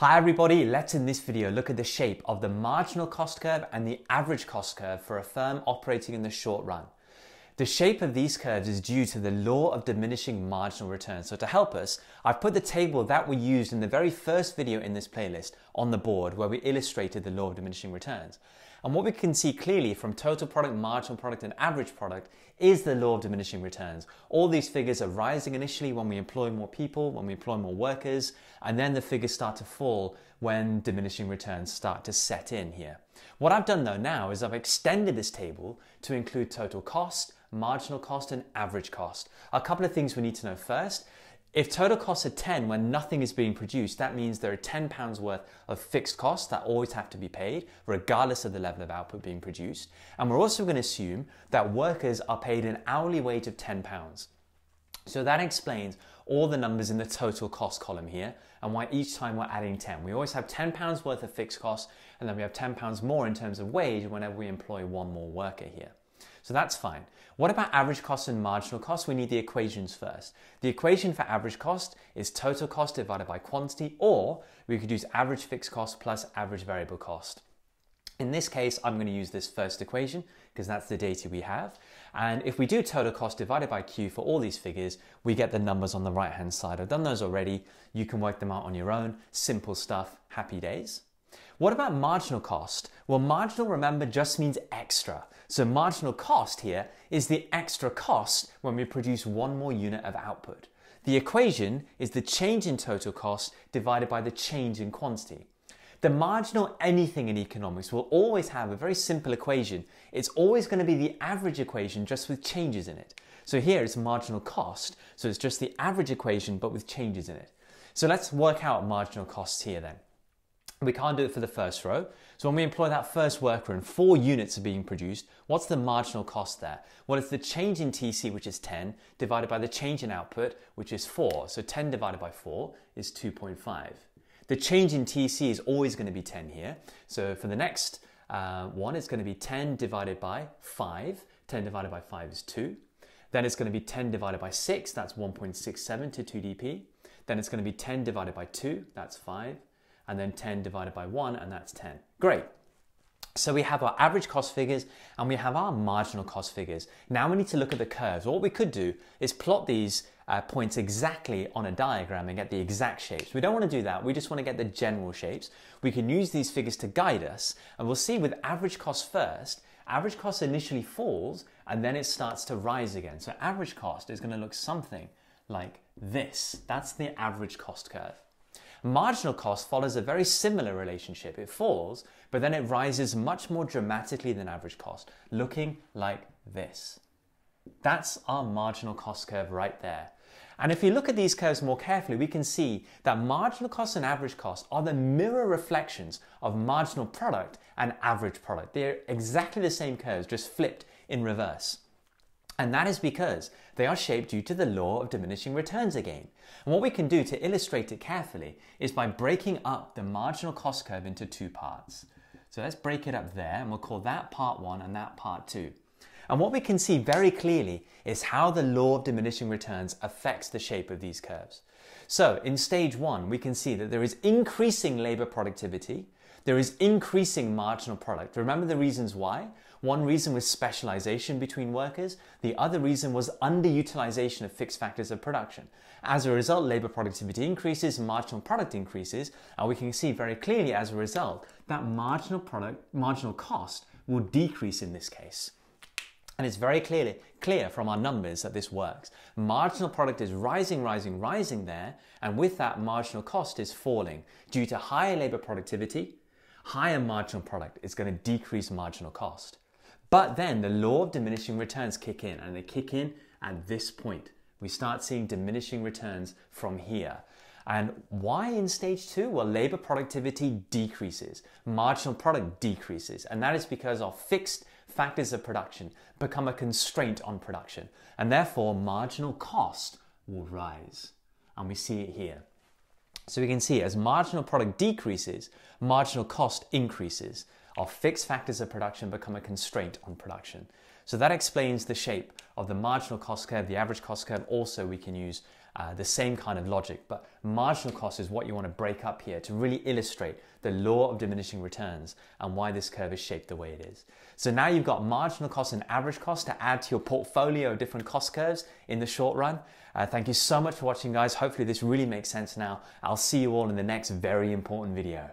Hi everybody, let's in this video look at the shape of the marginal cost curve and the average cost curve for a firm operating in the short run. The shape of these curves is due to the law of diminishing marginal returns. So to help us, I've put the table that we used in the very first video in this playlist on the board where we illustrated the law of diminishing returns. And what we can see clearly from total product, marginal product, and average product is the law of diminishing returns. All these figures are rising initially when we employ more people, when we employ more workers, and then the figures start to fall when diminishing returns start to set in here. What I've done though now is I've extended this table to include total cost, marginal cost, and average cost. A couple of things we need to know first. If total costs are 10 when nothing is being produced, that means there are 10 pounds worth of fixed costs that always have to be paid, regardless of the level of output being produced. And we're also going to assume that workers are paid an hourly wage of 10 pounds. So that explains all the numbers in the total cost column here and why each time we're adding 10. We always have 10 pounds worth of fixed costs and then we have 10 pounds more in terms of wage whenever we employ one more worker here. So that's fine. What about average cost and marginal cost? We need the equations first. The equation for average cost is total cost divided by quantity, or we could use average fixed cost plus average variable cost. In this case, I'm going to use this first equation because that's the data we have. And if we do total cost divided by Q for all these figures, we get the numbers on the right hand side. I've done those already. You can work them out on your own. Simple stuff. Happy days. What about marginal cost? Well, marginal, remember, just means extra. So marginal cost here is the extra cost when we produce one more unit of output. The equation is the change in total cost divided by the change in quantity. The marginal anything in economics will always have a very simple equation. It's always going to be the average equation just with changes in it. So here it's marginal cost, so it's just the average equation but with changes in it. So let's work out marginal costs here then. We can't do it for the first row. So when we employ that first worker and four units are being produced, what's the marginal cost there? Well, it's the change in TC, which is 10, divided by the change in output, which is 4. So 10 divided by 4 is 2.5. The change in TC is always going to be 10 here. So for the next uh, one, it's going to be 10 divided by 5. 10 divided by 5 is 2. Then it's going to be 10 divided by 6, that's 1.67 to 2dp. Then it's going to be 10 divided by 2, that's 5 and then 10 divided by 1, and that's 10. Great. So we have our average cost figures and we have our marginal cost figures. Now we need to look at the curves. What we could do is plot these uh, points exactly on a diagram and get the exact shapes. We don't want to do that. We just want to get the general shapes. We can use these figures to guide us and we'll see with average cost first, average cost initially falls and then it starts to rise again. So average cost is going to look something like this. That's the average cost curve. Marginal cost follows a very similar relationship. It falls, but then it rises much more dramatically than average cost, looking like this. That's our marginal cost curve right there. And if you look at these curves more carefully, we can see that marginal cost and average cost are the mirror reflections of marginal product and average product. They're exactly the same curves, just flipped in reverse. And that is because they are shaped due to the law of diminishing returns again. And what we can do to illustrate it carefully is by breaking up the marginal cost curve into two parts. So let's break it up there and we'll call that part one and that part two. And what we can see very clearly is how the law of diminishing returns affects the shape of these curves. So in stage one, we can see that there is increasing labor productivity, there is increasing marginal product. Remember the reasons why? One reason was specialization between workers. The other reason was underutilization of fixed factors of production. As a result, labor productivity increases, marginal product increases, and we can see very clearly as a result that marginal product, marginal cost will decrease in this case. And it's very clearly clear from our numbers that this works. Marginal product is rising, rising, rising there, and with that, marginal cost is falling due to higher labor productivity. Higher marginal product is going to decrease marginal cost. But then the law of diminishing returns kick in, and they kick in at this point. We start seeing diminishing returns from here. And why in stage two? Well, labor productivity decreases, marginal product decreases, and that is because our fixed factors of production become a constraint on production, and therefore marginal cost will rise. And we see it here. So we can see as marginal product decreases, marginal cost increases our fixed factors of production become a constraint on production. So that explains the shape of the marginal cost curve, the average cost curve. Also, we can use uh, the same kind of logic, but marginal cost is what you want to break up here to really illustrate the law of diminishing returns and why this curve is shaped the way it is. So now you've got marginal cost and average cost to add to your portfolio of different cost curves in the short run. Uh, thank you so much for watching, guys. Hopefully, this really makes sense now. I'll see you all in the next very important video.